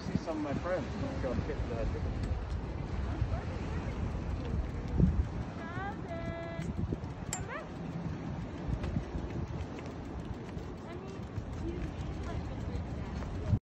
see some of my friends go and the